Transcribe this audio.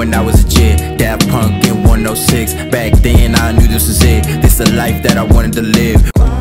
when I was a kid. Daft Punk in 106. Back then I knew this was it. This the life that I wanted to live.